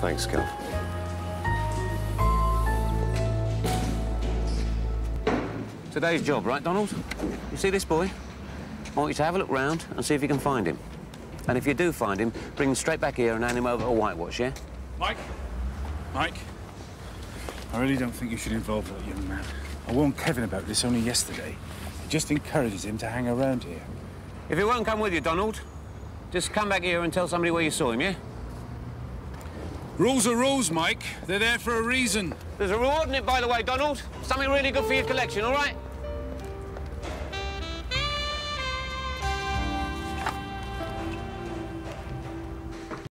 Thanks, Cal. Today's job, right, Donald? You see this boy? I want you to have a look round and see if you can find him. And if you do find him, bring him straight back here and hand him over to Whitewash, yeah? Mike? Mike? I really don't think you should involve that young man. I warned Kevin about this only yesterday. It just encourages him to hang around here. If he won't come with you, Donald, just come back here and tell somebody where you saw him, yeah? Rules are rules, Mike. They're there for a reason. There's a reward in it, by the way, Donald. Something really good for your collection, all right?